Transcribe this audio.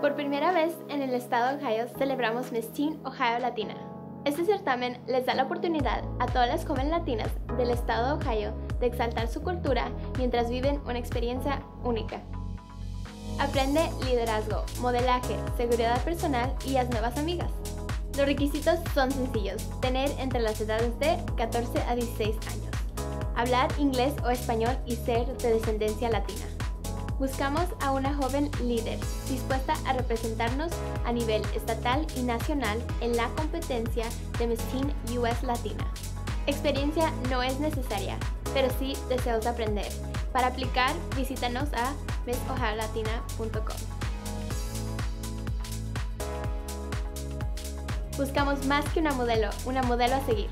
Por primera vez en el estado de Ohio celebramos Miss Teen Ohio Latina. Este certamen les da la oportunidad a todas las jóvenes latinas del estado de Ohio de exaltar su cultura mientras viven una experiencia única. Aprende liderazgo, modelaje, seguridad personal y haz nuevas amigas. Los requisitos son sencillos, tener entre las edades de 14 a 16 años, hablar inglés o español y ser de descendencia latina. Buscamos a una joven líder dispuesta a representarnos a nivel estatal y nacional en la competencia de Miss Teen US Latina. Experiencia no es necesaria, pero sí deseos de aprender. Para aplicar, visítanos a missohalatina.com. Buscamos más que una modelo, una modelo a seguir.